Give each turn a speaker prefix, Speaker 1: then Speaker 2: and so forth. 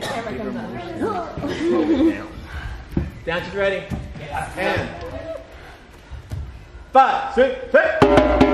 Speaker 1: the camera comes up.
Speaker 2: Down to ready. Yes. And five, six, six.